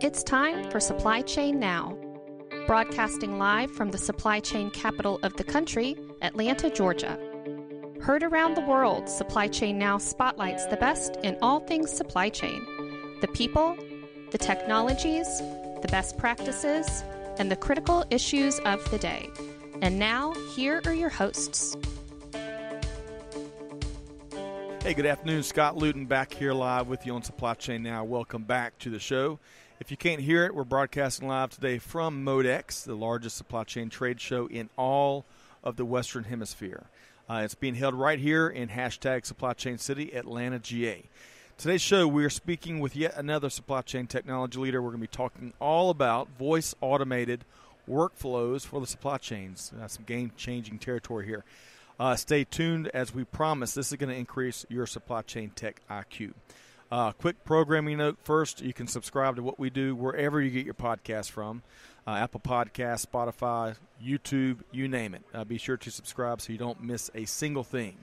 It's time for Supply Chain Now. Broadcasting live from the supply chain capital of the country, Atlanta, Georgia. Heard around the world, Supply Chain Now spotlights the best in all things supply chain the people, the technologies, the best practices, and the critical issues of the day. And now, here are your hosts. Hey, good afternoon. Scott Luton back here live with you on Supply Chain Now. Welcome back to the show. If you can't hear it, we're broadcasting live today from Modex, the largest supply chain trade show in all of the Western Hemisphere. Uh, it's being held right here in hashtag Supply Chain City, Atlanta, GA. Today's show, we are speaking with yet another supply chain technology leader. We're going to be talking all about voice automated workflows for the supply chains. Uh, some game changing territory here. Uh, stay tuned as we promise this is going to increase your supply chain tech IQ. Uh, quick programming note first you can subscribe to what we do wherever you get your podcast from uh, Apple Podcast, Spotify, YouTube, you name it. Uh, be sure to subscribe so you don't miss a single thing.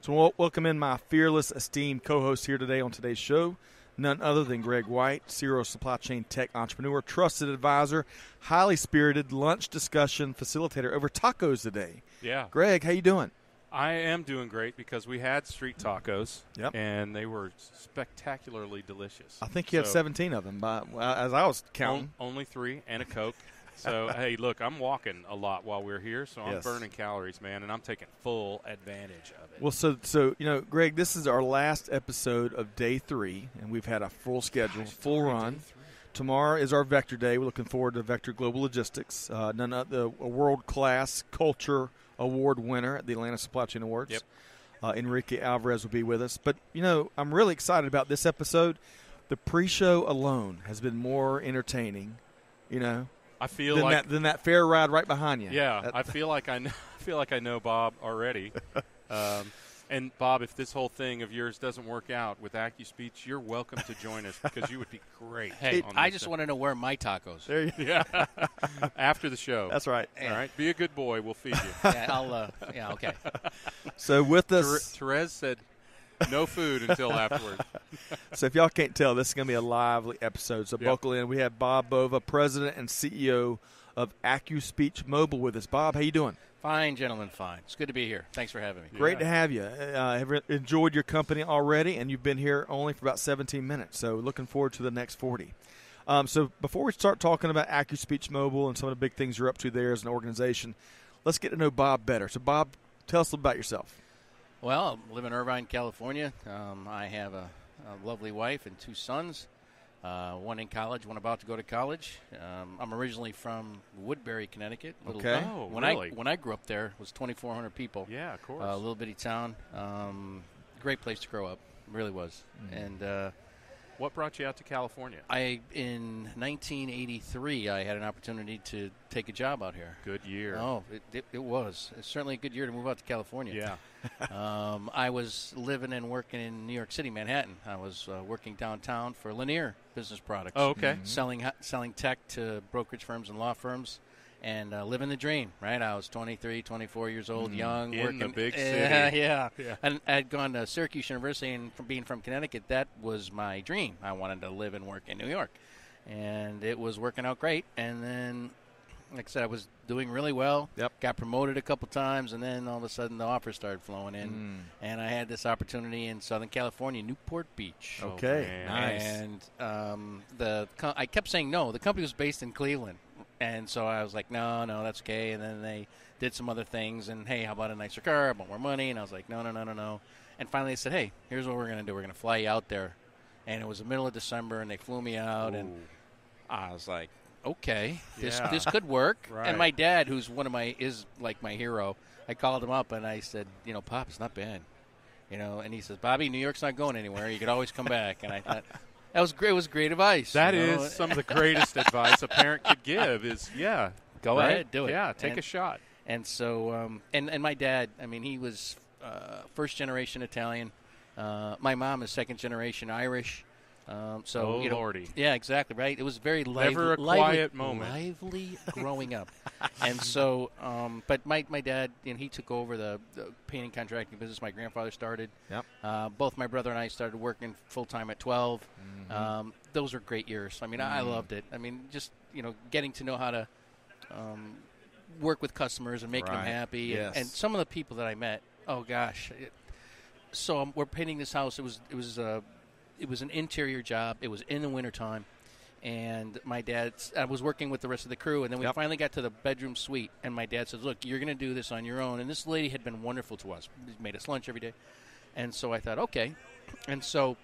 So, we'll welcome in my fearless, esteemed co host here today on today's show. None other than Greg White, Zero Supply Chain Tech entrepreneur, trusted advisor, highly spirited lunch discussion facilitator over tacos today. Yeah. Greg, how you doing? I am doing great because we had street tacos, Yep. and they were spectacularly delicious. I think you had 17 of them, but as I was counting. on- only three and a Coke. So hey, look, I'm walking a lot while we're here, so I'm Yes. burning calories, man, and I'm taking full advantage of it. Well, so so you know, Greg, this is our last episode of day three, and we've had a full schedule, Gosh, full run. Tomorrow is our Vector Day. We're looking forward to Vector Global Logistics, uh, none other, a world class culture award winner at the Atlanta Supply Chain Awards. Yep. Uh, Enrique Alvarez will be with us. But you know, I'm really excited about this episode. The pre-show alone has been more entertaining, you know, I feel than like that than that fair ride right behind you. yeah, That- I feel like I know, I feel like I know Bob already. Um, and Bob, if this whole thing of yours doesn't work out with AccuSpeech, you're welcome to join us because you would be great. Hey, on I just show. want to know where my tacos. there you. Yeah. After the show. That's right. All right. Be a good boy. We'll feed you. yeah, I'll. Uh, yeah, okay. So with Ther- us, Therese said no food until afterwards. So if y'all can't tell, this is going to be a lively episode. So Yep. buckle in. We have Bob Bova, President and CEO of AccuSpeech Mobile, with us. Bob, how you doing? Fine, gentlemen, fine. It's good to be here. Thanks for having me. Yeah. Great to have you. Uh, have re- enjoyed your company already, and you've been here only for about 17 minutes. So looking forward to the next 40. Um, so before we start talking about AccuSpeech Mobile and some of the big things you're up to there as an organization, let's get to know Bob better. So Bob, tell us a little about yourself. Well, I live in Irvine, California. Um, I have a, a lovely wife and two sons. Uh, one in college, one about to go to college. Um, I'm originally from Woodbury, Connecticut. Little- Okay. Oh, when really? I when I grew up there, it was 2,400 people. Yeah, of course. Uh, a little bitty town. Um, great place to grow up. Really was. Mm-hmm. And uh, what brought you out to California? I in 1983, I had an opportunity to take a job out here. Good year. Oh, it, it, it was. It's certainly a good year to move out to California. Yeah. Um, I was living and working in New York City, Manhattan. I was uh, working downtown for Lanier Business Products. Oh, okay. Selling selling tech to brokerage firms and law firms. And uh, living the dream, right? I was 23, 24 years old, young, In working the big Yeah, city. yeah. Yeah. And I had gone to Syracuse University, and from being from Connecticut, that was my dream. I wanted to live and work in New York, and it was working out great. And then, like I said, I was doing really well. Yep. Got promoted a couple times, and then all of a sudden the offers started flowing in, Mm. and I had this opportunity in Southern California, Newport Beach. Okay, man. nice. And um, the co- I kept saying no. The company was based in Cleveland, and so I was like, no, no, that's okay. And then they did some other things, and hey, how about a nicer car? I want more money, and I was like, no, no, no, no, no. And finally, they said, hey, here's what we're gonna do. We're gonna fly you out there, and it was the middle of December, and they flew me out, and I was like, okay, this Yeah. this could work. Right. And my dad, who's one of my is like my hero, I called him up and I said, you know, Pop, it's not bad, you know. And he says, Bobby, New York's not going anywhere. You could always come back. And I thought that was great. It was great advice. That you is know? some of the greatest advice a parent could give is, yeah, Go right? ahead, do it. Yeah, take And- a shot. And so, um, and and my dad, I mean, he was uh, first generation Italian. Uh, my mom is second generation Irish. Um, so Oh, you know, Lordy. yeah, exactly right. It was very lively, Never a lively, quiet moment. lively growing up, and so, um, but my my dad, you know, he took over the, the painting contracting business my grandfather started. Yep. Uh, both my brother and I started working full time at 12. Mm-hmm. Um, those were great years. I mean, I I loved it. I mean, just you know, getting to know how to um, work with customers and making Right. them happy, and, Yes. and some of the people that I met. Oh gosh. It, so um, we're painting this house. It was it was uh, it was an interior job. It was in the wintertime. And my dad, I was working with the rest of the crew, and then we Yep. finally got to the bedroom suite. And my dad says, "Look, you're going to do this on your own." And this lady had been wonderful to us; made us lunch every day. And so I thought, okay. And so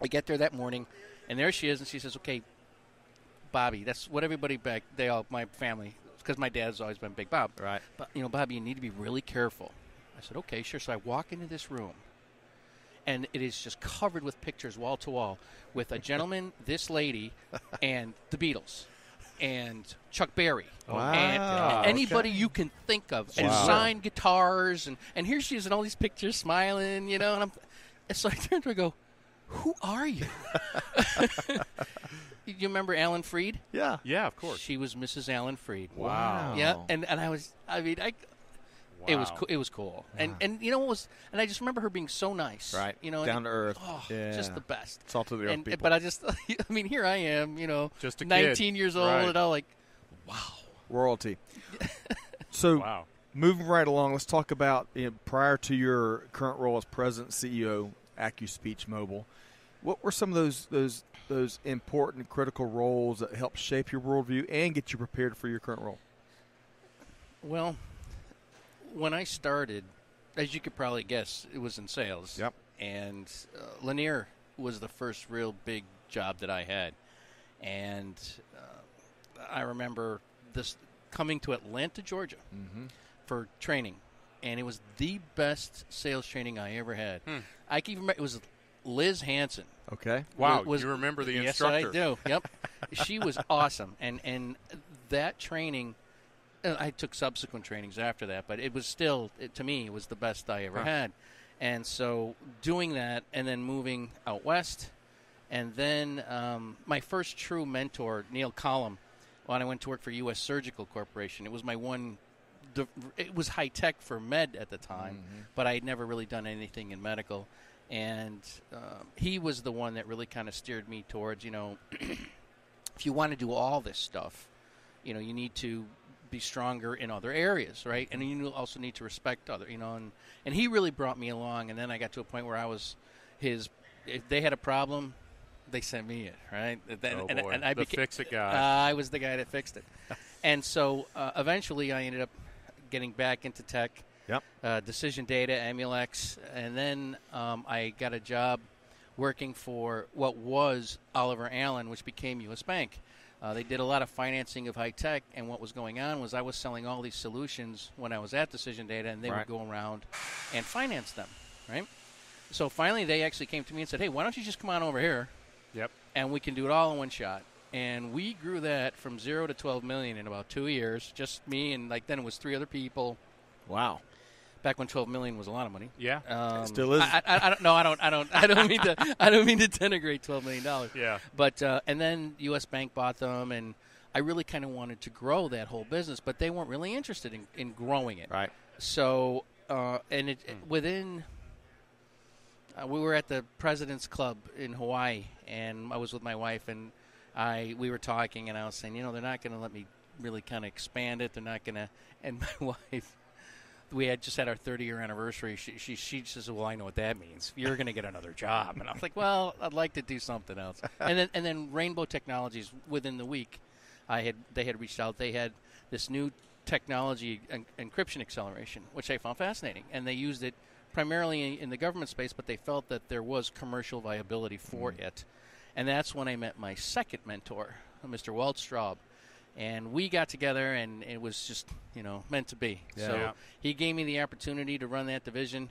I get there that morning, and there she is, and she says, "Okay, Bobby, that's what everybody back. They all, my family, because my dad's always been Big Bob. Right. But you know, Bobby, you need to be really careful. I said, okay, sure. So I walk into this room, and it is just covered with pictures, wall to wall, with a gentleman, this lady, and the Beatles, and Chuck Berry, Wow. and Okay. anybody you can think of, and Wow. signed guitars, and and here she is in all these pictures, smiling, you know. And I'm, and so I turned to her and go, "Who are you?" you remember Alan Freed? Yeah. Yeah, of course. She was Mrs. Alan Freed. Wow. Yeah, and, and I was, I mean, I, it was Wow. co- it was cool, and and you know what was, and I just remember her being so nice, Right. You know, Down and- to earth. oh, Yeah. just the best. Salt of the earth And, people. but I just, I mean, here I am, you know, Just a kid. 19 years old, Right. and I'm like, wow. royalty. so Wow. moving right along, let's talk about you know, prior to your current role as president CEO, AccuSpeech Mobile. What were some of those those those important critical roles that helped shape your worldview and get you prepared for your current role? Well, when I started, as you could probably guess, it was in sales. Yep. And uh, Lanier was the first real big job that I had, and uh, I remember this coming to Atlanta, Georgia, Mm-hmm. for training, and it was the best sales training I ever had. Hmm. I can even remember it was Liz Hanson. Okay. Wow, was- you remember the yes, instructor. I do. Yep, she was awesome, and and that training. Uh, I took subsequent trainings after that, but it was still it, to me it was the best I ever Huh. had. And so doing that, and then moving out west, and then um, my first true mentor, Neil Collum, when I went to work for U.S. Surgical Corporation. It was my one. It was high tech for med at the time, but I had never really done anything in medical. And um, he was the one that really kind of steered me towards, you know, if you want to do all this stuff, you know, you need to be stronger in other areas, right? And you also need to respect other, you know. And and he really brought me along. And then I got to a point where I was his. If they had a problem, they sent me it, right? Then- Oh, and, boy. and I The became fix-it guy. I was the guy that fixed it. and so uh, eventually, I ended up getting back into tech. Yep. Uh, Decision Data, Emulex, and then um, I got a job working for what was Oliver Allen, which became U.S. Bank. Uh, they did a lot of financing of high tech, and what was going on was I was selling all these solutions when I was at Decision Data, and they Right. would go around and finance them, right? So finally, they actually came to me and said, "Hey, why don't you just come on over here, Yep. and we can do it all in one shot?" And we grew that from zero to 12 million in about two years. Just me and like then it was three other people. Wow. Back when 12 million was a lot of money. Yeah. Um, Still is. I, I, I don't. No, I don't. I don't. I don't mean to. I don't mean to denigrate 12 million dollars. Yeah. But uh, and then U.S. Bank bought them, and I really kind of wanted to grow that whole business, but they weren't really interested in, in growing it. Right. So uh, and it Hmm. within. Uh, we were at the President's Club in Hawaii, and I was with my wife, and I we were talking, and I was saying, you know, they're not going to let me really kind of expand it. They're not going to. And my wife, we had just had our 30 year anniversary. She, she she says, "Well, I know what that means. You're going to get another job." And I was like, "Well, I'd like to do something else." And then and then Rainbow Technologies within the week, I had they had reached out. They had this new technology en- encryption acceleration, which I found fascinating, and they used it primarily in the government space, but they felt that there was commercial viability for mm. it. And that's when I met my second mentor, Mr. Walt Straub. And we got together, and it was just, you know, meant to be. Yeah. So he gave me the opportunity to run that division,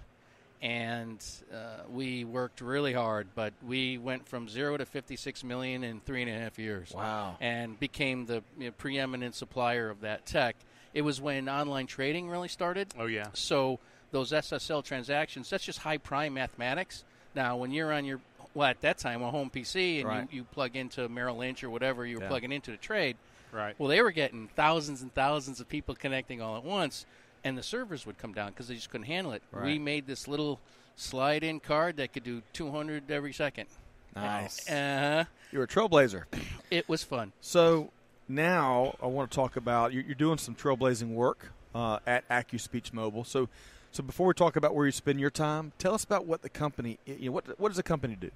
and uh, we worked really hard. But we went from zero to 56 million in three and a half years Wow. and became the you know, preeminent supplier of that tech. It was when online trading really started. Oh yeah. So those SSL transactions, that's just high prime mathematics. Now, when you're on your well at that time a home PC and Right. you, you plug into Merrill Lynch or whatever you were Yeah. plugging into the trade. Right. Well, they were getting thousands and thousands of people connecting all at once, and the servers would come down because they just couldn't handle it. We made this little slide-in card that could do 200 every second. Nice. Uh, You're a trailblazer. it was fun. So now I want to talk about you're, you're doing some trailblazing work uh, at AccuSpeech Mobile. So, so before we talk about where you spend your time, tell us about what the company. You know, what what does the company do?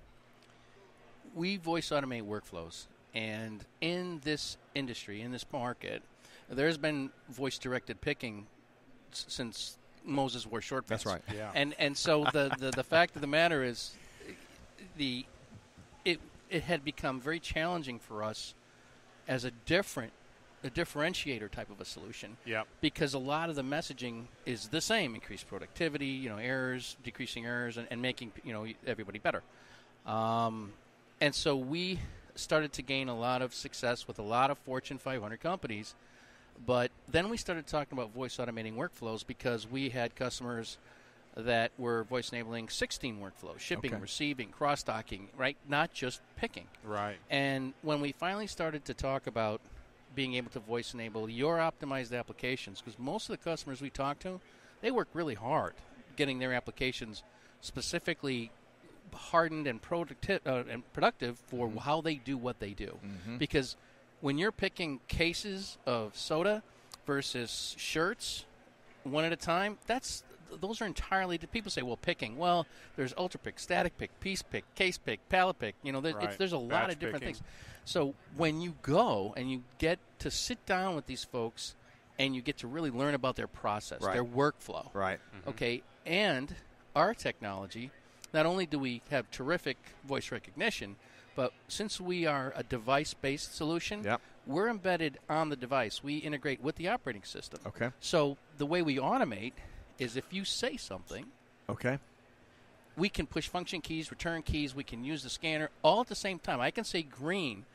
we voice automate workflows, and in this industry, in this market, there's been voice directed picking s- since Moses wore short pants. That's right. Yeah. And and so the, the, the fact of the matter is, the it it had become very challenging for us as a different a differentiator type of a solution yeah. because a lot of the messaging is the same increased productivity you know errors decreasing errors and, and making you know everybody better um, and so we started to gain a lot of success with a lot of fortune 500 companies but then we started talking about voice automating workflows because we had customers that were voice enabling 16 workflows shipping Okay. receiving cross-docking right not just picking Right. and when we finally started to talk about being able to voice enable your optimized applications, because most of the customers we talk to, they work really hard getting their applications specifically hardened and productive, uh, and productive for how they do what they do. Because when you're picking cases of soda versus shirts one at a time, that's those are entirely. People say, "Well, picking." Well, there's ultra pick, static pick, piece pick, case pick, pallet pick. You know, there, Right. there's a lot Batch of different picking. things. So when you go and you get to sit down with these folks, and you get to really learn about their process, Right. their workflow, Right. okay, and our technology. Not only do we have terrific voice recognition, but since we are a device-based solution, Yep. we're embedded on the device. We integrate with the operating system. Okay. So the way we automate is if you say something, Okay. we can push function keys, return keys, we can use the scanner all at the same time. I can say green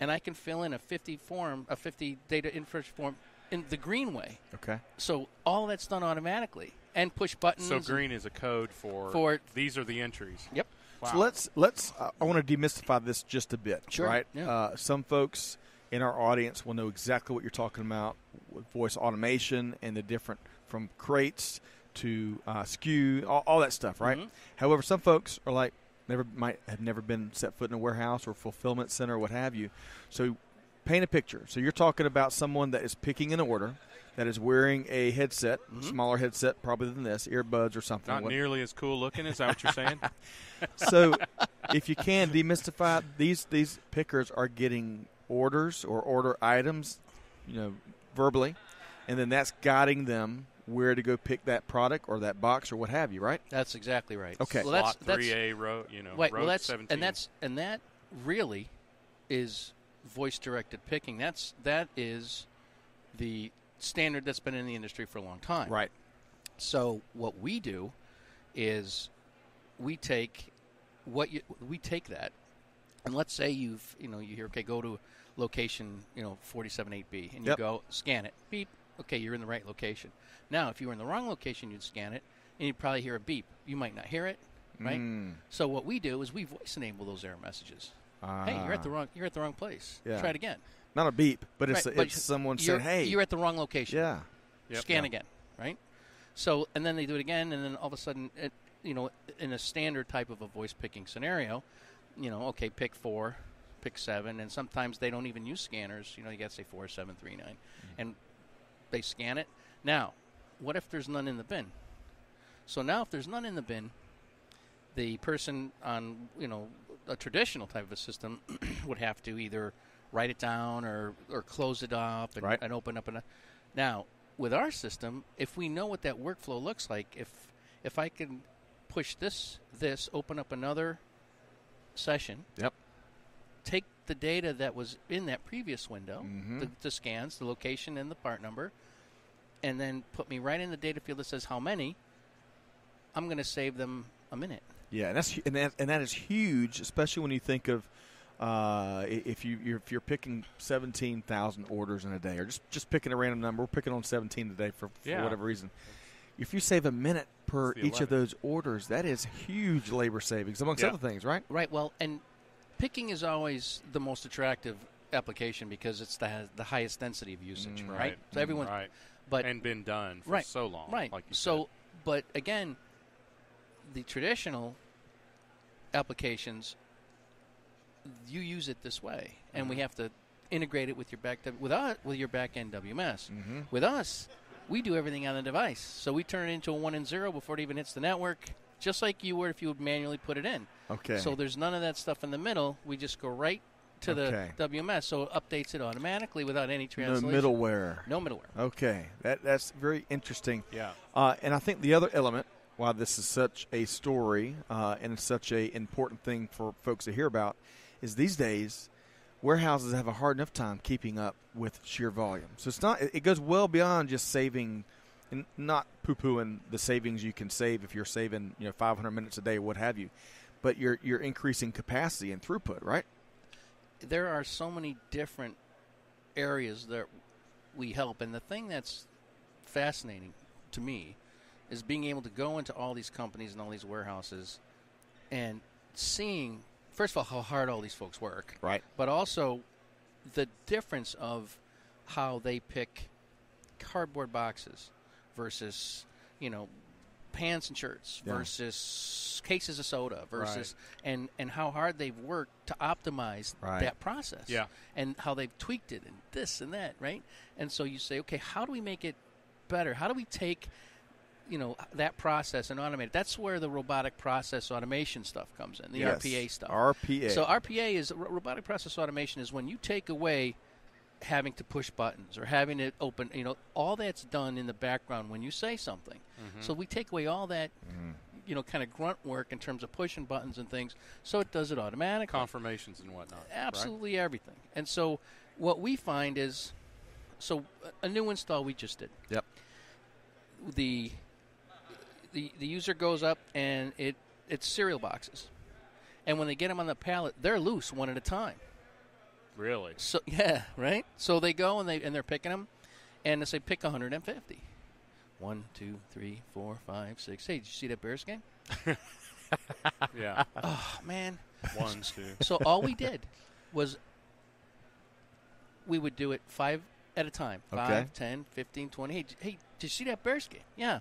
and I can fill in a 50 form, a 50 data input form in the green way. Okay. So all that's done automatically and push buttons. So green is a code for, For- these are the entries. Yep. Wow. So let's let's. Uh, I want to demystify this just a bit. Sure, Right. yeah. Uh, some folks in our audience will know exactly what you're talking about with voice automation and the different from crates to uh, SKU, all, all that stuff. Right. Mhm. However, some folks are like never might have never been set foot in a warehouse or fulfillment center or what have you. So paint a picture. So you're talking about someone that is picking an order. That is wearing a headset, mm-hmm. smaller headset probably than this, earbuds or something. Not What- nearly as cool looking. Is that what you're saying? so if you can demystify these these pickers are getting orders or order items you know verbally and then that's guiding them where to go pick that product or that box or what have you right That's exactly right. Okay. Well, that's, Lot 3A row, you know, Right. row Well, that's 17. and that's and that really is voice directed picking. That's that is the standard that's been in the industry for a long time. right So what we do is we take what you we take that, and let's say you've you know you hear okay go to location you know forty seven eight B and you Yep. go scan it beep okay you're in the right location. Now if you were in the wrong location you'd scan it and you'd probably hear a beep. You might not hear it, right? Mm. So what we do is we voice enable those error messages. Hey, you're at the Ah. wrong you're at the wrong place. Yeah. Try it again. not a beep but it's Right, but it's someone you're, saying hey you're at the wrong location yeah Yep. scan Yeah. again, right? So, and then they do it again, and then all of a sudden, it, you know, in a standard type of a voice picking scenario, you know, okay, pick four, pick seven, and sometimes they don't even use scanners. You know, you got to say four, seven, three, nine, and they scan it. Now, what if there's none in the bin? So now, if there's none in the bin, the person on you know a traditional type of a system would have to either write it down or or close it up and, Right. and open up an. Now, with our system, if we know what that workflow looks like, if if I can push this this open up another session, yep take the data that was in that previous window, Mhm. the, the scans, the location, and the part number, and then put me right in the data field that says how many. I'm going to save them a minute. Yeah, and that's and that, and that is huge, especially when you think of uh, if you you're, if you're picking seventeen thousand orders in a day, or just just picking a random number. We're picking on seventeen today for, for Yeah. whatever reason. If you save a minute per It's the each of those orders. That is huge labor savings, amongst Yeah. other things, right? Right. Well, and picking is always the most attractive application because it's the the highest density of usage, Mm, right? right. So everyone, right, but and been done for right, so long, right. Like you so, but again, the traditional applications, you use it this way, and we Mhm. have to integrate it with your back with us with your back end WMS. Mm-hmm. With us, we do everything on the device, so we turn it into a one and zero before it even hits the network, just like you would if you would manually put it in. Okay. So there's none of that stuff in the middle. We just go right to Okay. the WMS, so it updates it automatically without any translation. no middleware. No middleware. Okay, that that's very interesting. yeah, Uh, and I think the other element, why this is such a story uh, and such a important thing for folks to hear about, is these days warehouses have a hard enough time keeping up with sheer volume. So it's not. It goes well beyond just saving, and not poo-pooing the savings you can save if you're saving you know 500 minutes a day, what have you, but you're you're increasing capacity and throughput, right? There are so many different areas that we help, and the thing that's fascinating to me is being able to go into all these companies and all these warehouses and seeing, first of all, how hard all these folks work. Right. but also the difference of how they pick cardboard boxes versus you know pants and shirts Yeah. versus cases of soda versus and and how hard they've worked to optimize Right. that process Yeah. and how they've tweaked it and this and that right and so you say okay how do we make it better how do we take you know that process and automate it that's where the robotic process automation stuff comes in the Yes. rpa stuff RPA. so RPA is robotic process automation is when you take away having to push buttons or having it open, you know, all that's done in the background when you say something. Mm-hmm. So we take away all that, you know, kind of grunt work in terms of pushing buttons and things, so it does it automatically. confirmations and whatnot. right? Absolutely everything. And so what we find is, so a a new install we just did. Yep. The the the user goes up and it it's cereal boxes, and when they get them on the pallet, they're loose one at a time. Really? So yeah, right. So they go and they and they're picking them, and they say pick 150. One, two, three, four, five, six. Hey, did you see that Bears game? Yeah. Oh man. One, two. So all we did was we would do it five at a time. Okay. Five, ten, fifteen, twenty. Hey, hey, did you see that Bears game? Yeah.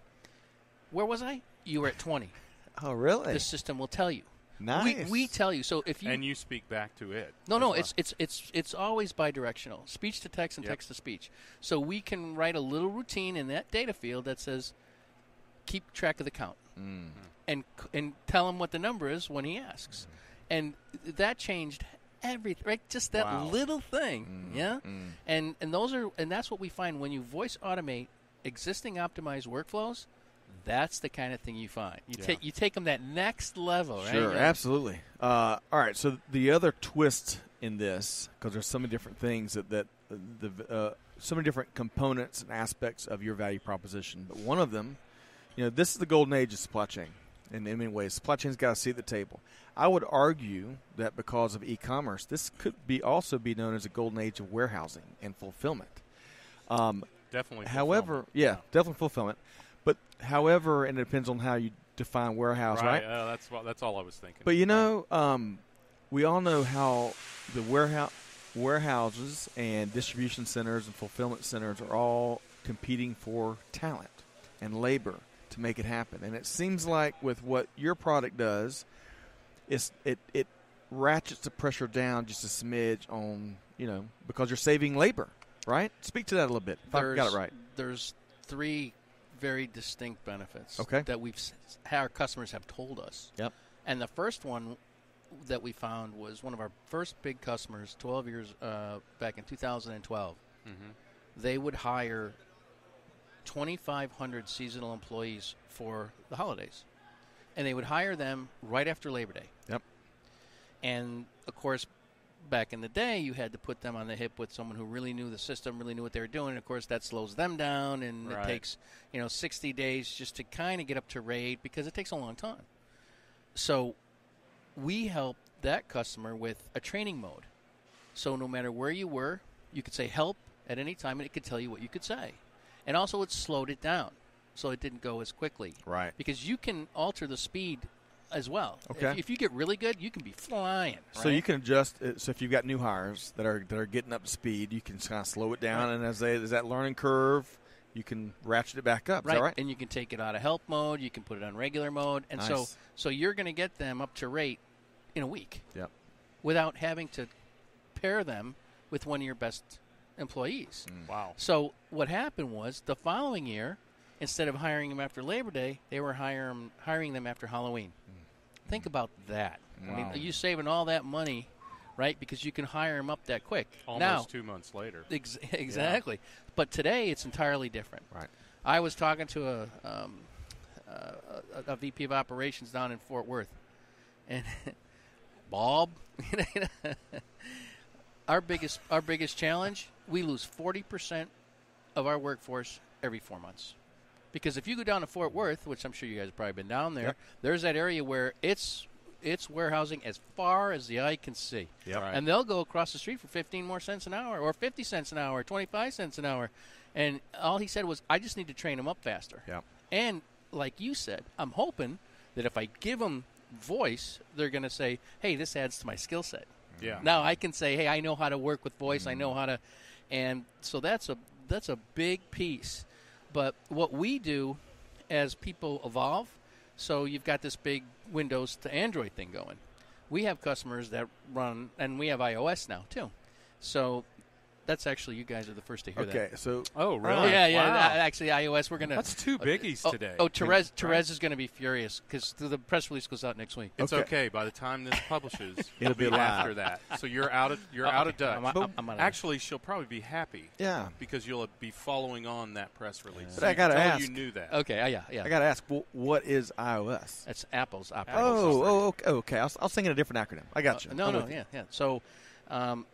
Where was I? You were at 20. oh, really? The system will tell you. nice. We, we tell you. So if you and you speak back to it. No, no, well. it's it's it's it's always bidirectional, speech to text and Yep. text to speech. So we can write a little routine in that data field that says, keep track of the count, Mm. and and tell him what the number is when he asks, and that changed everything. Right, just that Wow. little thing, Mm. yeah. Mm. And and those are and that's what we find when you voice automate existing optimized workflows. That's the kind of thing you find. You Yeah. take you take them that next level, right? Sure, Yeah. absolutely. Uh, all right, so the other twist in this, because there's so many different things that that the uh, so many different components and aspects of your value proposition, but one of them, you know, this is the golden age of supply chain. In, in many ways, supply chain's got to see at the table. I would argue that because of e-commerce, this could be also be known as a golden age of warehousing and fulfillment. Um, definitely. however, fulfillment. yeah, definitely fulfillment. But however, and it depends on how you define warehouse, right? right. Uh, that's what, that's all I was thinking. But you know, um, we all know how the warehouse warehouses and distribution centers and fulfillment centers are all competing for talent and labor to make it happen. And it seems like with what your product does, it's it it ratchets the pressure down just a smidge on you know because you're saving labor, right? Speak to that a little bit. If I got it right. There's three very distinct benefits Okay. that we've s- our customers have told us. Yep. And the first one that we found was one of our first big customers, 12 years uh, back in 2012. Mhm. They would hire 2,500 seasonal employees for the holidays, and they would hire them right after Labor Day. Yep. And of course, back in the day, you had to put them on the hip with someone who really knew the system, really knew what they were doing. And of course, that slows them down, and Right. it takes you know 60 days just to kind of get up to rate because it takes a long time. So, we help that customer with a training mode. So no matter where you were, you could say help at any time, and it could tell you what you could say. And also, it slowed it down. so it didn't go as quickly. Right. Because you can alter the speed as well. Okay. If, if you get really good, you can be flying. So you can adjust. uh, So if you've got new hires that are that are getting up to speed, you can kind of slow it down, and as they as that learning curve, you can ratchet it back up. Is right, that right? and you can take it out of help mode. You can put it on regular mode, and so Nice. so you're going to get them up to rate in a week Yep. without having to pair them with one of your best employees. Wow. So what happened was the following year, instead of hiring them after Labor Day, they were hiring hiring them after Halloween. Think about that. I Wow. mean, you saving all that money, right? Because you can hire them up that quick. Almost now, two months later. Ex- exactly. But today it's entirely different. Right. I was talking to a, um, uh, a, a VP of operations down in Fort Worth, and Bob, our biggest our biggest challenge, we lose forty percent of our workforce every four months. Because if you go down to Fort Worth, which I'm sure you guys have probably been down there, Yep. there's that area where it's it's warehousing as far as the eye can see. Yep. Right. And they'll go across the street for 15 more cents an hour or 50 cents an hour, 25 cents an hour. And all he said was, I just need to train them up faster. Yep. And like you said, I'm hoping that if I give them voice, they're going to say, hey, this adds to my skill set. Mm-hmm. Yeah. Now I can say, hey, I know how to work with voice. I know mm-hmm. how to, and so that's a that's a big piece. But what we do as people evolve, so you've got this big Windows to Android thing going. We have customers that run, and we have iOS now too. So that's actually you guys are the first to hear that. Okay. So Oh, Oh, really? yeah, yeah. Wow. uh, actually, iOS, we're going to. That's two biggies oh, today. Oh, Therese, Right. Therese is going to be furious because the press release goes out next week. It's Okay. okay. By the time this publishes, It'll be after that. So you're out of you're Oh, out of okay. Dutch. I'm- I'm- I'm out of- Actually, she'll probably be happy yeah, because you'll be following on that press release. But I gotta tell ask. You knew that. Okay, uh, yeah, yeah. I got to ask, wh- what is iOS? That's Apple's operating Oh, system. oh, okay. okay. I was, I was thinking a different acronym. I got you. Uh, no, I'm no, yeah, yeah. So, um,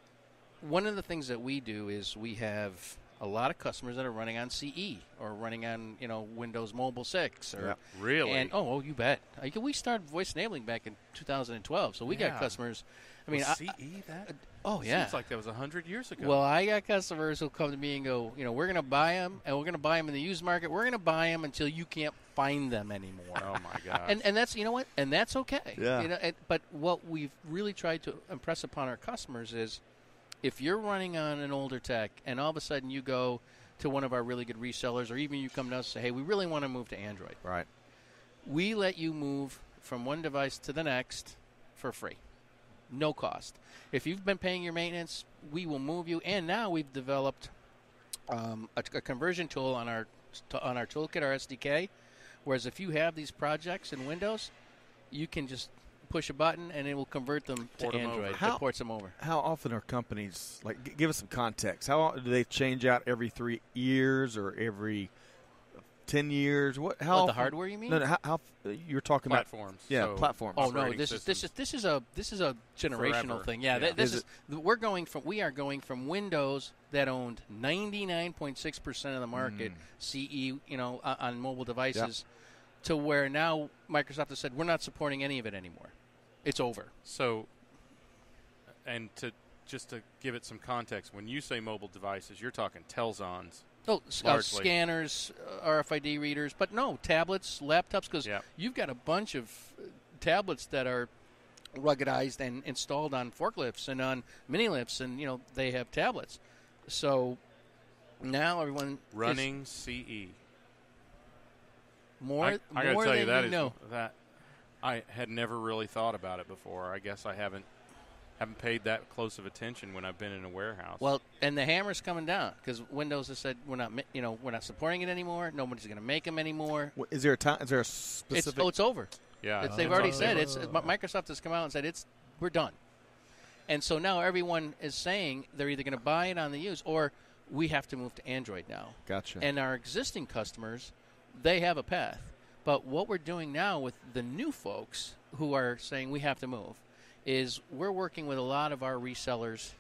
one of the things that we do is we have a lot of customers that are running on CE or running on you know Windows Mobile Six or Yeah. Really? and oh, oh, you bet. Uh, We started voice enabling back in 2012, so we Yeah. got customers. I mean, Was I- CE that? oh yeah. Seems like that was hundred years ago. Well, I got customers who come to me and go, you know, we're going to buy them, and we're going to buy them in the used market. We're going to buy them until you can't find them anymore. oh my god. and and that's you know what, and that's okay. Yeah. You know, and, but what we've really tried to impress upon our customers is, if you're running on an older tech, and all of a sudden you go to one of our really good resellers, or even you come to us and say, hey, we really want to move to Android. Right. We let you move from one device to the next for free, no cost. If you've been paying your maintenance, we will move you. And now we've developed um, a, a conversion tool on our on our toolkit, our SDK. Whereas if you have these projects in Windows, you can just push a button and it will convert them Port to 'em over. Android. How- It ports them over. How often are companies like? g- Give us some context. How often do they change out every three years or every ten years? What? How What, the hardware you mean? No, no. How, how you're talking platforms. about? Yeah, so platforms. Oh no! operating This is this is this is a this is a generational Forever. thing. Yeah, Yeah. th- this Is is, we're going from we are going from Windows that owned ninety nine point six percent of the market Mm. CE, you know, on, on mobile devices, to where now Microsoft has said we're not supporting any of it anymore. It's over. So, and to just to give it some context, when you say mobile devices, you're talking Telxons. Oh, uh, scanners, uh, RFID readers, but no tablets, laptops, because Yeah. you've got a bunch of uh, tablets that are ruggedized and installed on forklifts and on mini lifts, and you know they have tablets. So now everyone Running E. CE. More. I, I got to more tell than you that is know. that I had never really thought about it before. I guess I haven't haven't paid that close of attention when I've been in a warehouse. Well, and the hammer's coming down because Windows has said we're not, you know, we're not supporting it anymore. Nobody's going to make them anymore. What- Is there a time? Is there a It's specific? oh, it's over. yeah, It's, they've it's already on- said it's. Oh. Microsoft has come out and said it's we're done. And so now everyone is saying they're either going to buy it on the use or we have to move to Android now. gotcha. And our existing customers, they have a path. But what we're doing now with the new folks who are saying we have to move is we're working with a lot of our resellers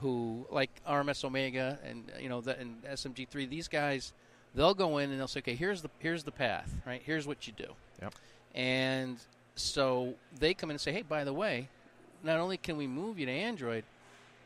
who like RMS Omega and you know the, and SMG3 these guys they'll go in and they'll say okay here's the here's the path right here's what you do Yep. and so they come in and say hey by the way not only can we move you to Android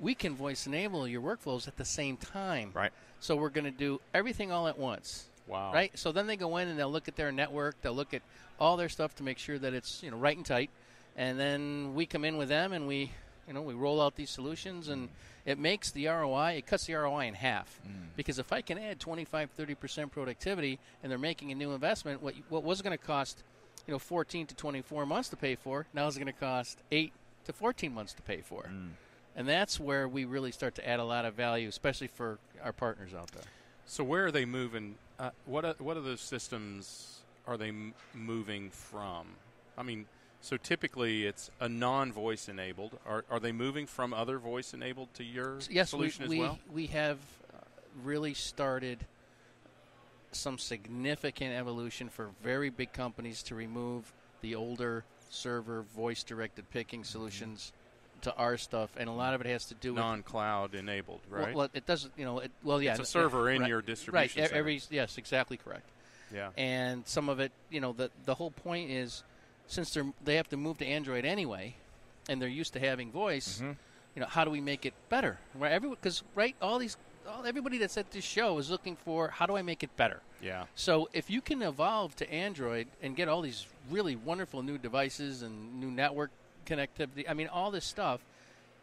we can voice enable your workflows at the same time Right. so we're going to do everything all at once Wow. Right. So then they go in and they'll look at their network. They'll look at all their stuff to make sure that it's you know right and tight. And then we come in with them and we you know we roll out these solutions and mm. it makes the ROI. It cuts the ROI in half mm. because if I can add 25, 30 percent productivity and they're making a new investment, what what was going to cost you know 14 to 24 months to pay for now is going to cost eight to 14 months to pay for. Mm. And that's where we really start to add a lot of value, especially for our partners out there. So where are they moving? Uh, what are, what are those systems are they m- moving from? I mean, so typically it's a non-voice enabled. Are are they moving from other voice enabled to your yes, solution we, as we, well? we have uh, really started some significant evolution for very big companies to remove the older server voice directed picking solutions to our stuff, and a lot of it has to do with Non-cloud enabled, right? well, it doesn't, you know, it, well, yeah, It's a server in right, your distribution e- center. Every yes, exactly correct. yeah. and some of it, you know, the the whole point is since they're they have to move to Android anyway, and they're used to having voice, Mm-hmm. you know, how do we make it better? Right, everyone, because right, all these, all everybody that's at this show is looking for how do I make it better. Yeah. So if you can evolve to Android and get all these really wonderful new devices and new network connectivity, I mean, all this stuff,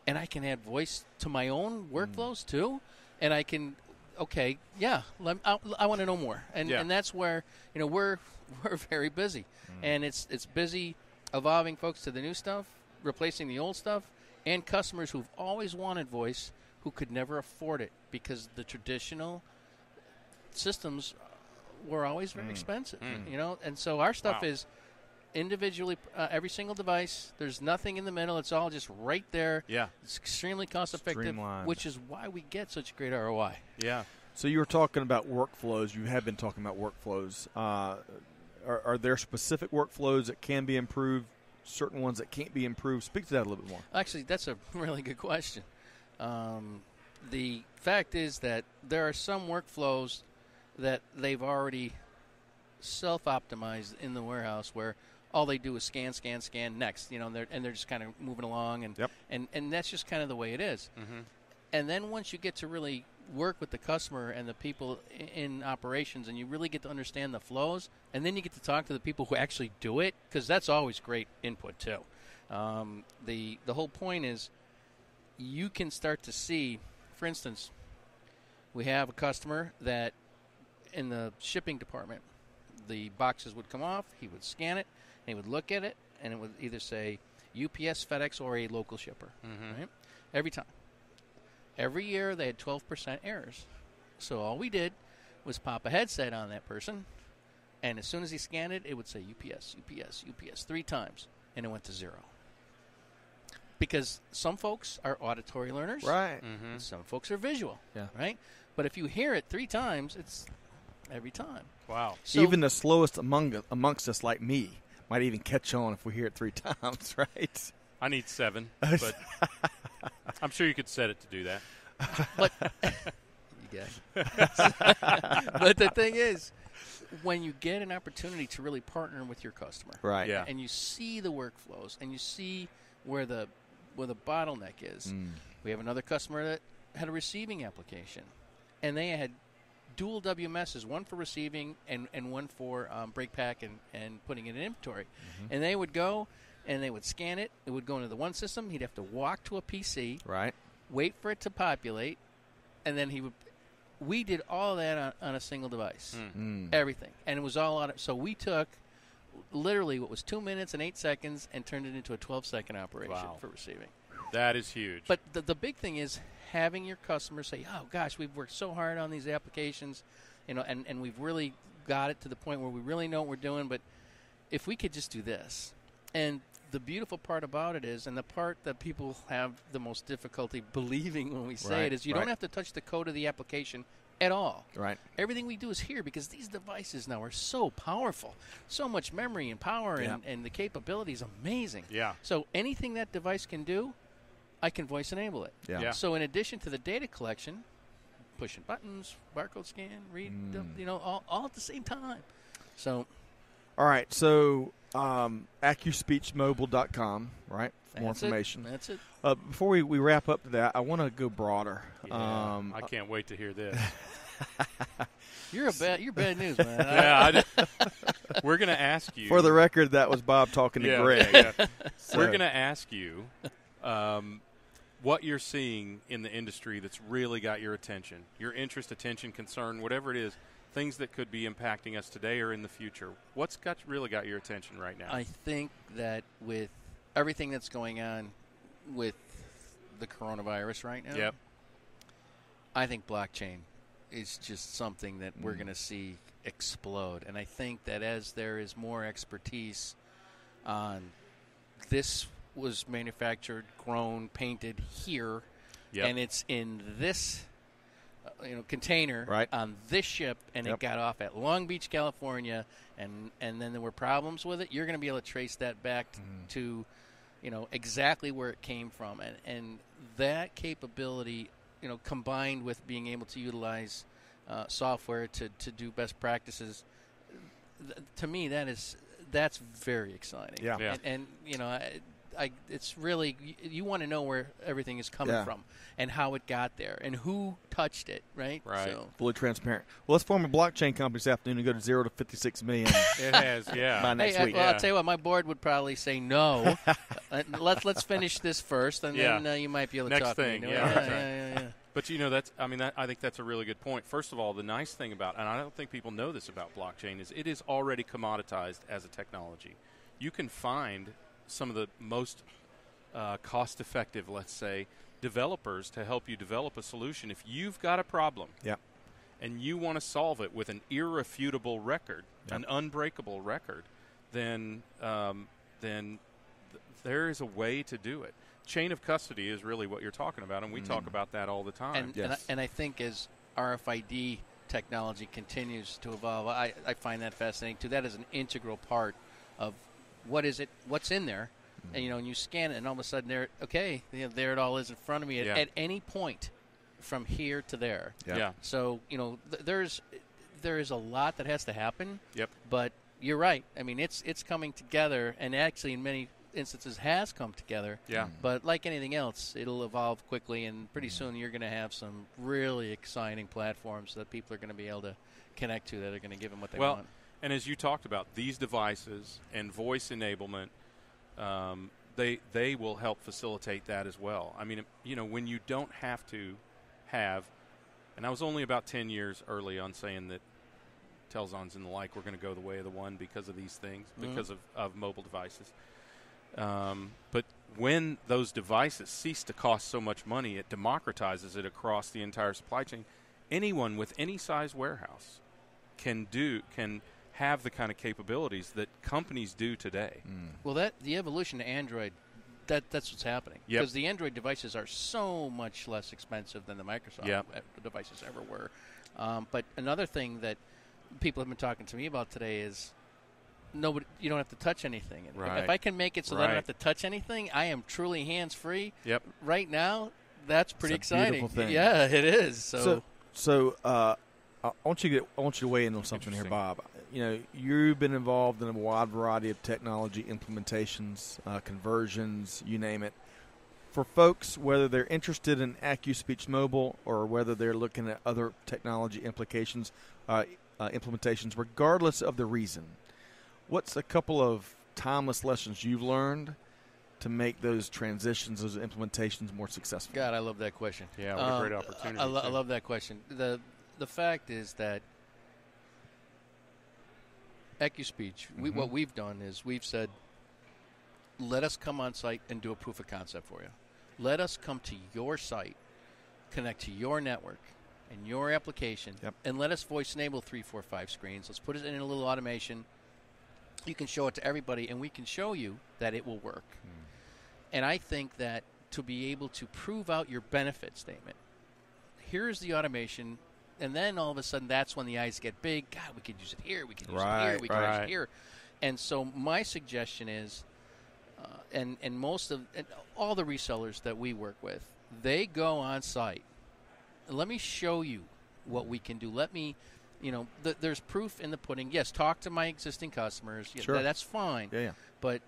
and I can add voice to my own Mm. workflows too, and I can, okay, yeah, lem- I, I want to know more, and Yeah. and that's where you know we're we're very busy, mm. and it's it's busy evolving folks to the new stuff, replacing the old stuff, and customers who've always wanted voice who could never afford it because the traditional systems were always very mm. expensive, mm. you know. And so our stuff Wow. is individually uh, every single device. There's nothing in the middle. It's all just right there. Yeah. It's extremely cost effective, which is why we get such great ROI. Yeah. So you were talking about workflows. You have been talking about workflows. Uh, are, are there specific workflows that can be improved? Certain ones that can't be improved. Speak to that a little bit more. Actually, that's a really good question. Um, the fact is that there are some workflows that they've already self-optimized in the warehouse where all they do is scan, scan, scan, next. You know, and they're, and they're just kind of moving along, and Yep. and and that's just kind of the way it is. Mhm. And then once you get to really work with the customer and the people in operations, and you really get to understand the flows, and then you get to talk to the people who actually do it, because that's always great input too. Um, the the whole point is you can start to see, for instance, we have a customer that in the shipping department, the boxes would come off, he would scan it, he would look at it, and it would either say UPS, FedEx, or a local shipper. Mhm. Right? Every time. Every year they had 12% errors. So all we did was pop a headset on that person, and as soon as he scanned it, it would say UPS, UPS, UPS three times, and it went to zero. Because some folks are auditory learners, Right. Mhm. and some folks are visual, Yeah. right? But if you hear it three times, it's every time. Wow. So, even the slowest among amongst us, like me, might even catch on if we hear it three times. Right. I need seven, but I'm sure you could set it to do that. but you guys. but the thing is, when you get an opportunity to really partner with your customer, Right. Yeah. and you see the workflows and you see where the where the bottleneck is. Mm. We have another customer that had a receiving application, and they had dual WMSs, one for receiving and, and one for um, break pack and, and putting it in inventory. And they would go and they would scan it. It would go into the one system. He'd have to walk to a PC, Right. wait for it to populate, and then he would. We did all that on, on a single device, Mm. everything, and it was all on it. So we took literally what was two minutes and eight seconds and turned it into a 12 second operation Wow. for receiving. That is huge. But the, the big thing is having your customers say, "Oh gosh, we've worked so hard on these applications, you know, and, and we've really got it to the point where we really know what we're doing. But if we could just do this, and the beautiful part about it is, and the part that people have the most difficulty believing when we say Right, it is, you right. don't have to touch the code of the application at all. Right. Everything we do is here because these devices now are so powerful, so much memory and power, Yeah. and, and the capability is amazing. yeah. So anything that device can do, I can voice enable it. Yeah. Yeah. So in addition to the data collection, pushing buttons, barcode scan, read, Mm. you know, all, all at the same time. So All right. So um, AccuSpeechMobile.com. Right. For more that's it. information. That's it. Uh, before we, we wrap up to that, I want to go broader. Yeah. Um, I can't wait to hear this. You're a bad. You're bad news, man. yeah, I we're going to ask you For the record, that was Bob talking to yeah, Greg. yeah, yeah. So- We're going to ask you um, what you're seeing in the industry that's really got your attention, your interest, attention, concern, whatever it is, things that could be impacting us today or in the future. What's got really got your attention right now? I think that with everything that's going on with the coronavirus right now, Yep. I think blockchain is just something that Mm. we're going to see explode. And I think that as there is more expertise on this was manufactured, grown, painted here, Yep. and it's in this uh, you know container Right. on this ship and Yep. it got off at Long Beach, California and and then there were problems with it, you're going to be able to trace that back t- Mm-hmm. to you know exactly where it came from and and that capability you know combined with being able to utilize uh, software to, to do best practices th- to me that is that's very exciting Yeah. Yeah. And, and you know I, I it's really you, you want to know where everything is coming Yeah. from and how it got there and who touched it right Right. so Fully transparent. Well, let's form a blockchain company this afternoon and go to zero to 56 million it has, yeah. by next hey, I- week. well, Yeah. I'll tell you what, my board would probably say no. Uh, let's let's finish this first, and then Yeah. uh, you might be able to Next talk thing, me. into it. yeah, yeah, that's yeah, right. yeah, yeah. But you know that's I mean that I think that's a really good point. First of all, the nice thing about and I don't think people know this about blockchain is it is already commoditized as a technology. You can find some of the most uh, cost effective, let's say, developers to help you develop a solution if you've got a problem Yep. and you want to solve it with an irrefutable record, Yep. an unbreakable record, then um, then th- there is a way to do it. Chain of custody is really what you're talking about, and we talk about that all the time. And, and, I, and I think as RFID technology continues to evolve, I, I find that fascinating too. That is an integral part of what is it, what's in there, and mm-hmm. you know, and you scan it, and all of a sudden there, okay, you know, there it all is in front of me at, Yeah. at any point from here to there. Yeah. yeah. So you know, th- there's there is a lot that has to happen. Yep. But you're right. I mean, it's it's coming together, and actually, in many instances, has come together. Yeah. Mm-hmm. But like anything else, it'll evolve quickly, and pretty mm-hmm. soon you're going to have some really exciting platforms that people are going to be able to connect to that are going to give them what they Well, want. And as you talked about, these devices and voice enablement, um, they they will help facilitate that as well. I mean, you know, when you don't have to have, and I was only about ten years early on saying that Telxons and the like were going to go the way of the one because of these things, Mhm. because of, of mobile devices. Um, but when those devices cease to cost so much money, it democratizes it across the entire supply chain. Anyone with any size warehouse can do can have the kind of capabilities that companies do today. Well, that the evolution to Android, that that's what's happening. Yep. Because the Android devices are so much less expensive than the Microsoft Yep. uh, devices ever were. Um, but another thing that people have been talking to me about today is nobody. You don't have to touch anything. If- Right. If I can make it so that I don't have to touch anything, I am truly hands free. Yep. Right now, that's pretty a exciting. beautiful thing. Yeah, it is. So, So, so uh, I want you to get, I want you to weigh in on something here, Bob. You know, you've been involved in a wide variety of technology implementations, uh, conversions, you name it. For folks, whether they're interested in AccuSpeech Mobile or whether they're looking at other technology implications, uh, uh, implementations, regardless of the reason, what's a couple of timeless lessons you've learned to make those transitions, those implementations more successful? God, I love that question. Yeah, what a great Um, opportunity. I, lo- I love that question. the The fact is that AccuSpeech, we, what mm-hmm. we've done is we've said, let us come on site and do a proof of concept for you. Let us come to your site, connect to your network and your application, Yep. and let us voice enable three, four, five screens. Let's put it in a little automation. You can show it to everybody, and we can show you that it will work. Hmm. And I think that to be able to prove out your benefit statement, here's the automation, and then all of a sudden that's when the eyes get big. God, we could use it here, we could use it here, we could use it here. And so my suggestion is, uh, and and most of and all the resellers that we work with, they go on site. Let me show you what we can do. Let me, you know, th- there's proof in the pudding. Yes, talk to my existing customers. Yeah, Sure. that's fine Yeah, yeah. but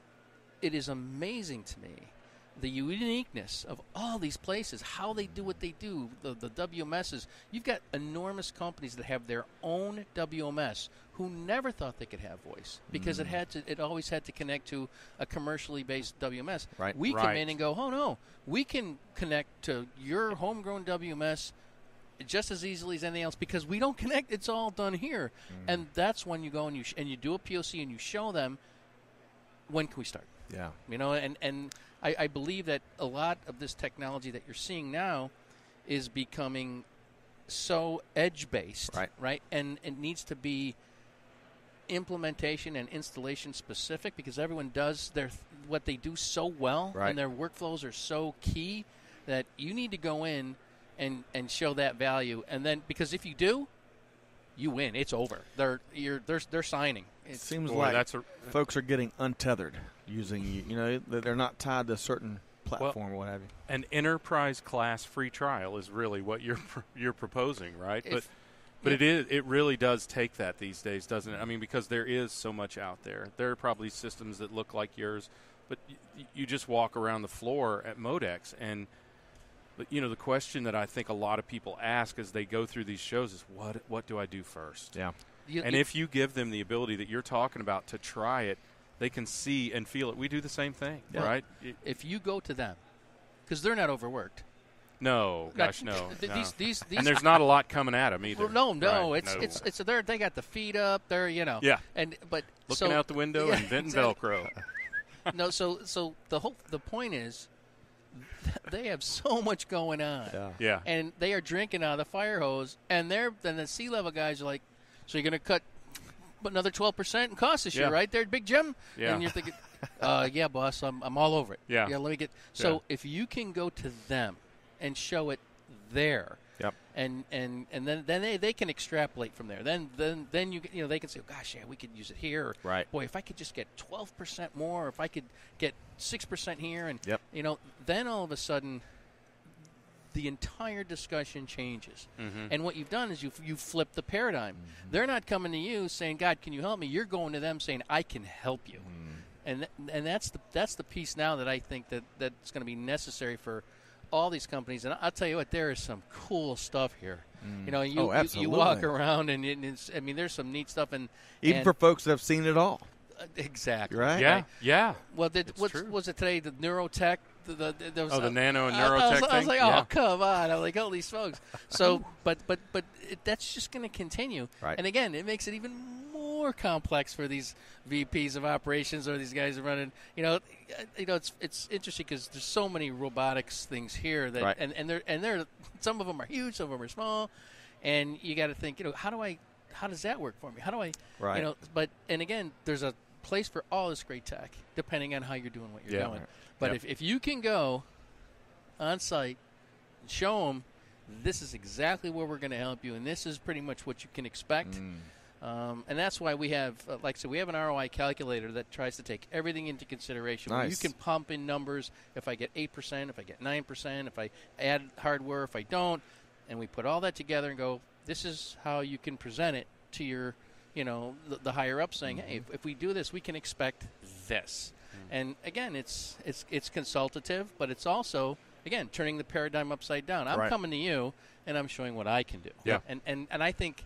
it is amazing to me the uniqueness of all these places, how they do what they do, the, the WMSs. You've got enormous companies that have their own WMS who never thought they could have voice because Mm. it had to. It always had to connect to a commercially based WMS. Right. We come in and go, oh no, we can connect to your homegrown WMS just as easily as anything else because we don't connect. It's all done here, and that's when you go and you sh- and you do a POC and you show them when can we start. Yeah. You know, and and I, I believe that a lot of this technology that you're seeing now is becoming so edge based, Right. Right, and it needs to be implementation and installation specific because everyone does their what they do so well, Right. and their workflows are so key that you need to go in and and show that value, and then because if you do. You win. It's over. They're you're they're they're signing. It seems Boy, like that's a folks are getting untethered using you. You know, that they're not tied to a certain platform or what have you. an enterprise class free trial is really what you're you're proposing, right? but but yeah. it is it really does take that these days, doesn't it? I mean, because there is so much out there. There are probably systems that look like yours, but y- you just walk around the floor at Modex and. But you know the question that I think a lot of people ask as they go through these shows is what what do I do first? Yeah. you- And you- if you give them the ability that you're talking about to try it, they can see and feel it. We do the same thing, Yeah. right? If you go to them, because they're not overworked. no, gosh, no. th- no. These, these, these, and there's not a lot coming at them either. well, no, no, Right, it's no. it's it's they're they got the feet up. They're you know, Yeah. and but looking so, out the window yeah, and venting exactly. Velcro. no, so so the whole the point is, they have so much going on, Yeah. Yeah, and they are drinking out of the fire hose, and they're then the C-level guys are like, so you're going to cut another twelve percent in cost this Yeah. year, right there, Big Jim? Yeah. And you're thinking, uh, yeah, boss, I'm I'm all over it. Yeah. yeah. Let me get. So Yeah. if you can go to them and show it there, Yep. and and and then then they, they can extrapolate from there. Then then then you you know they can say, oh, gosh, yeah, we could use it here. Or, Right. Boy, if I could just get twelve percent more, or if I could get six percent here, and Yep. you know, then all of a sudden, the entire discussion changes. Mhm. And what you've done is you've you flipped the paradigm. They're not coming to you saying, God, can you help me? You're going to them saying, I can help you. And th- and that's the that's the piece now that I think that that's going to be necessary for all these companies. And I'll tell you what, there is some cool stuff here. You know, you, Oh, you you walk around and it's I mean, there's some neat stuff and Even and- for folks that have seen it all, uh, exactly right? yeah, yeah. Well, did, It's what's, was it today? The neurotech. The, the, there was Oh, the a- nano and I- I was- neurotech I was, thing? like, Yeah. oh, come on! I'm like, all these folks. So, but but but it, that's just going to continue. Right. And again, it makes it even more complex for these VPs of operations or these guys running. You know, uh, you know, it's it's interesting because there's so many robotics things here that, Right. and and they're and they're some of them are huge, some of them are small, and you got to think, you know, how do I, how does that work for me? How do I, Right. you know, but and again, there's a place for all this great tech, depending on how you're doing what you're Yeah. doing. But Yep. if, if you can go on site and show them this is exactly where we're going to help you, and this is pretty much what you can expect. Mm. Um, and that's why we have, uh, like I said, we have an ROI calculator that tries to take everything into consideration. Where you can pump in numbers if I get 8%, if I get 9%, if I add hardware, if I don't. And we put all that together and go, this is how you can present it to your, you know, the, the higher up saying, hey, if, if we do this, we can expect this. Mm. And again, it's, it's, it's consultative, but it's also, again, turning the paradigm upside down. I'm Right. coming to you and I'm showing what I can do. Yeah. And, and, and I think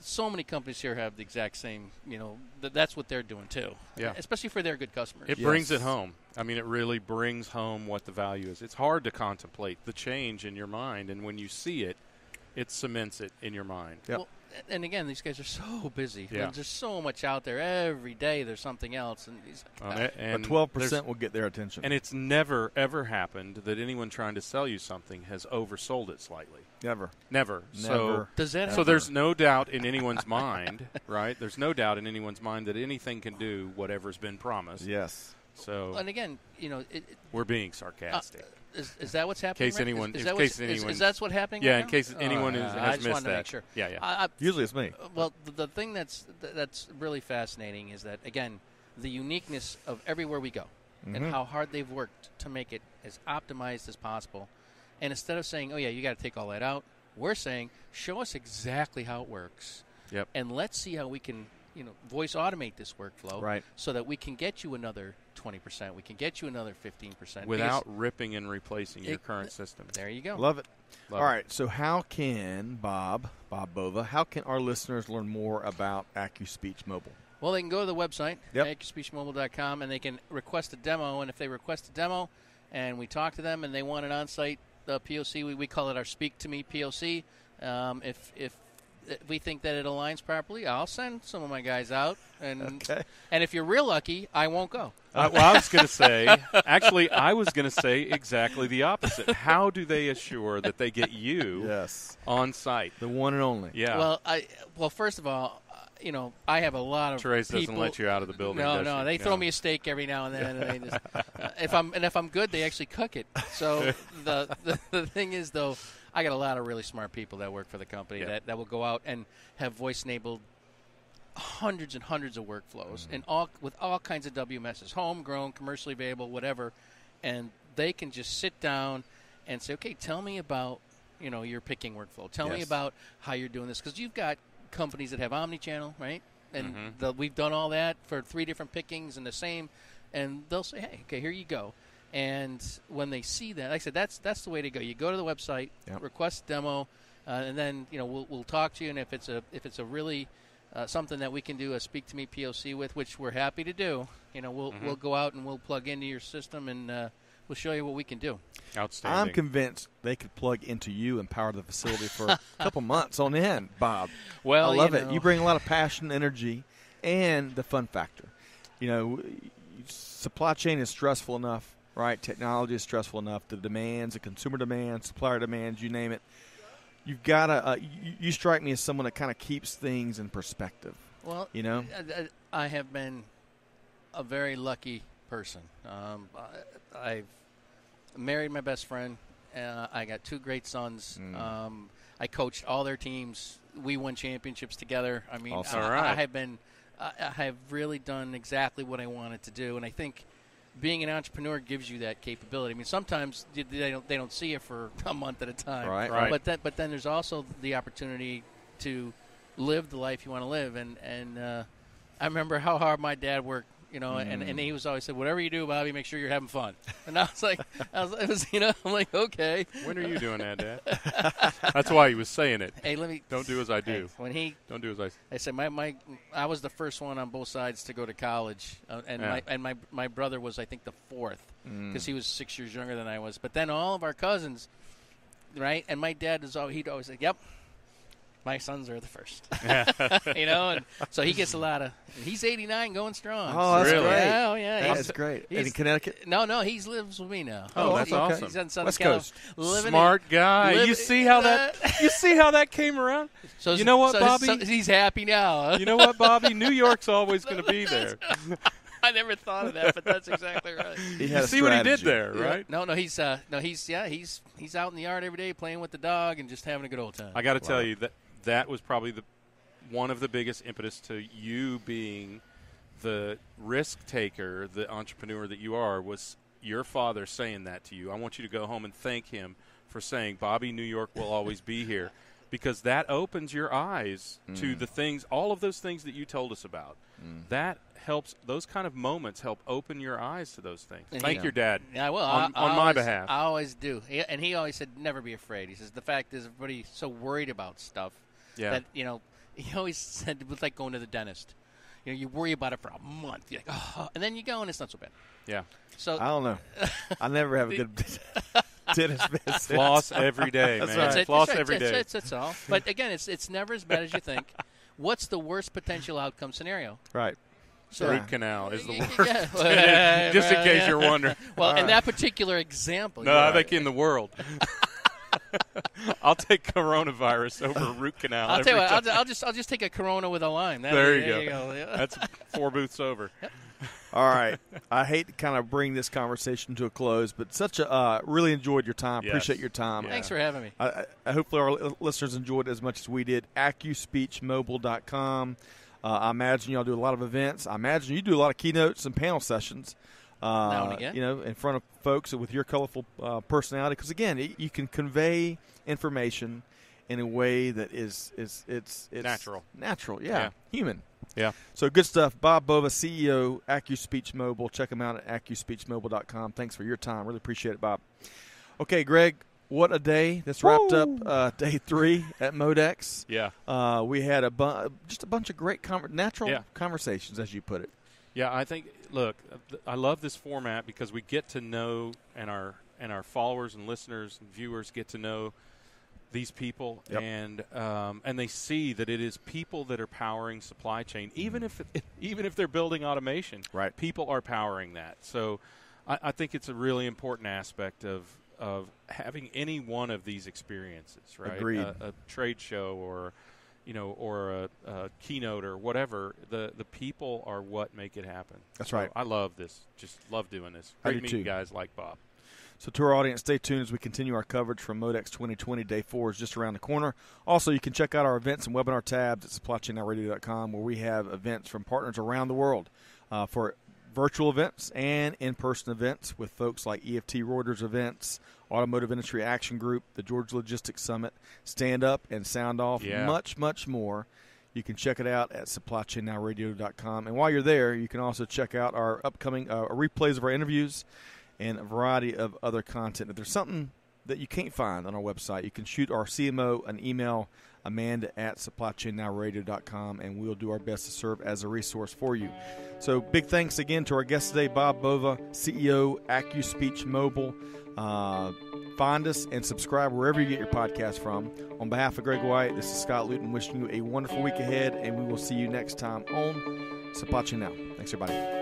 so many companies here have the exact same, you know, th- that's what they're doing too. Yeah. Especially for their good customers. It brings it home. I mean, it really brings home what the value is. It's hard to contemplate the change in your mind, and when you see it, it cements it in your mind. Yep. Well, and again, these guys are so busy. Yeah. There's just so much out there. Every day there's something else. And he's Um, a- and twelve percent will get their attention. And it's never ever happened that anyone trying to sell you something has oversold it slightly. Never. Never. So does that so there's no doubt in anyone's mind, right? There's no doubt in anyone's mind that anything can do whatever's been promised. Yes. So And again, you know, it, it, we're being sarcastic. Is, is that what's happening? In case right? anyone- Is, is in that case what's, is- is, that's what happening? yeah, right in now? case anyone Oh, is, has I just missed wanted to that. make sure. Yeah, yeah. I, I, Usually it's me. Well, the, the thing that's that's really fascinating is that again, the uniqueness of everywhere we go, and Mhm. how hard they've worked to make it as optimized as possible. And instead of saying, "Oh yeah, you got to take all that out," we're saying, "Show us exactly how it works, Yep. and let's see how we can, you know, voice automate this workflow, Right. so that we can get you another twenty percent. We can get you another fifteen percent Without ripping and replacing your It- current system. There you go. Love it. Love All it. right. So, how can Bob, Bob Bova, how can our listeners learn more about AccuSpeech Mobile? Well, they can go to the website, Yep. accuspeechmobile.com, and they can request a demo. And if they request a demo and we talk to them and they want an on site uh, POC, we, we call it our Speak to Me POC. Um, if, if, if we think that it aligns properly, I'll send some of my guys out. And, Okay. and if you're real lucky, I won't go. Uh, well, I was going to say, actually, I was going to say exactly the opposite. How do they assure that they get you Yes. on site? The one and only. Yeah. Well, I well, first of all, uh, you know, I have a lot of Therese doesn't let you out of the building. No, does no, she? they throw me a steak every now and then, and they just, uh, if I'm and if I'm good, they actually cook it. So the, the the thing is, though, I got a lot of really smart people that work for the company Yeah. that, that will go out and have voice enabled hundreds and hundreds of workflows Mm-hmm. and all with all kinds of WMSs, homegrown, commercially available, whatever, and they can just sit down and say, okay, tell me about you know your picking workflow. Tell me about how you're doing this because you've got companies that have omni-channel, right? And Mhm. the, we've done all that for three different pickings and the same, and they'll say, hey, okay, here you go. And when they see that, like I said, that's that's the way to go. You go to the website, Yep. request demo, uh, and then you know we'll, we'll talk to you. And if it's a if it's a really uh, something that we can do a speak to me POC with, which we're happy to do, you know, we'll Mhm. we'll go out and we'll plug into your system and uh, we'll show you what we can do. Outstanding. I'm convinced they could plug into you and power the facility for a couple months on end, Bob. Well, I love you it. You bring a lot of passion, energy, and the fun factor. You know, supply chain is stressful enough, right? Technology is stressful enough. The demands, the consumer demands, supplier demands, you name it. You've got to. Uh, you, you strike me as someone that kind of keeps things in perspective. Well, You know, I- I I have been a very lucky person. Um, I, I've married my best friend. Uh, I got two great sons. Mm. Um, I coached all their teams. We won championships together. I mean, Awesome. I, All right. I have been, I, I have really done exactly what I wanted to do, and I think being an entrepreneur gives you that capability. I mean, sometimes they they don't they don't see it for a month at a time, right? Right. but then, but then there's also the opportunity to live the life you want to live. And and uh, I remember how hard my dad worked. You know, and, and he was always said, "Whatever you do, Bobby, make sure you're having fun." And I was like, I was, it was, you know, I'm like, okay. when are you doing that, Dad? That's why he was saying it. Hey, let me. Don't do as I hey, do. when he, Don't do as I. I said, my, my, I was the first one on both sides to go to college, uh, and Yeah. my and my my brother was, I think, the fourth Mm. because he was six years younger than I was. But then all of our cousins, right? And my dad is all he'd always say, "Yep, my sons are the first. you know, and so he gets a lot of. He's 89, going strong. Oh, that's Really? great. Yeah, oh, yeah. That's he's- great. he's- in Connecticut. No, no, he lives with me now. Oh, Oh, that's okay. awesome. He's in Southern West Cali- Coast. living in- Smart guy. live- you see how that? You see how that came around? So You know what, so- Bobby? so he's happy now. You know what, Bobby? New York's always going to be there. I never thought of that, but that's exactly right. He You a see what he did strategy. there, Yeah. right? No, no, he's uh, no, he's yeah, he's he's out in the yard every day playing with the dog and just having a good old time. I got to Wow. tell you that that was probably the one of the biggest impetus to you being the risk taker, the entrepreneur that you are. Was your father saying that to you? I want you to go home and thank him for saying, "Bobby, New York will always be here," because that opens your eyes to Mm. the things, all of those things that you told us about. Mm. That helps. Those kind of moments help open your eyes to those things. And Thank he- your dad. Yeah, well, On- I, I on my behalf. I always do. He, and he always said, "Never be afraid." He says the fact is, everybody's so worried about stuff Yeah. that you know. He always said it was like going to the dentist. You know, you worry about it for a month, You're like, oh, and then you go and it's not so bad. yeah. So I don't know. I never have a good dentist visit. Floss every day, That's man. right. That's it. Floss That's right. every That's- day. That's, that's all. But again, it's it's never as bad as you think. What's the worst potential outcome scenario? Right. So Root canal is the worst. yeah. Just in case yeah. you're wondering. Well, All in right. that particular example, No, you're I right. think in the world. I'll take coronavirus over root canal. I'll tell every you what, I'll. I'll just I'll just take a Corona with a lime. That'll There you go. Yeah. That's four booths over. All right. I hate to kind of bring this conversation to a close, but such a uh, really enjoyed your time. Yes. Appreciate your time. Yeah. Thanks for having me. I, I, I hopefully our listeners enjoyed it as much as we did. AccuSpeechMobile.com. Uh, I imagine y'all do a lot of events. I imagine you do a lot of keynotes and panel sessions. Uh, again. You know, in front of folks with your colorful uh, personality. Because again, it, you can convey information in a way that is is it's it's Natural. Natural, yeah, Yeah. human. Yeah. So good stuff. Bob Bova, CEO, AccuSpeech Mobile. Check him out at AccuSpeechMobile.com. Thanks for your time. Really appreciate it, Bob. Okay, Greg, what a day. This wrapped up uh, day three at Modex. Yeah. Uh, we had a bu- just a bunch of great con- natural Yeah. conversations, as you put it. Yeah, I think. Look, I love this format because we get to know, and our and our followers and listeners and viewers get to know these people, Yep. and um, and they see that it is people that are powering supply chain, even if even if they're building automation. Right. People are powering that. So, I, I think it's a really important aspect of of having any one of these experiences. Right. Agreed. A, a trade show or you know, or a, a keynote or whatever, the the people are what make it happen. That's So right. I love this. Just love doing this. I Great do meeting too. guys like Bob. So, to our audience, stay tuned as we continue our coverage from Modex 2020. Day four is just around the corner. Also, you can check out our events and webinar tabs at supplychainnowradio.com where we have events from partners around the world uh, for virtual events and in person events with folks like EFT Reuters Events, Automotive Industry Action Group, the Georgia Logistics Summit, Stand Up and Sound Off, Yeah. much, much more. You can check it out at supplychainnowradio.com. And while you're there, you can also check out our upcoming uh, replays of our interviews and a variety of other content. If there's something that you can't find on our website, you can shoot our CMO an email, Amanda at supplychainnowradio.com, and we'll do our best to serve as a resource for you. So, big thanks again to our guest today, Bob Bova, CEO, AccuSpeech Mobile. Uh, find us and subscribe wherever you get your podcast from. On behalf of Greg White, this is Scott Luton wishing you a wonderful week ahead, and we will see you next time on Supply Chain Now. Thanks, everybody.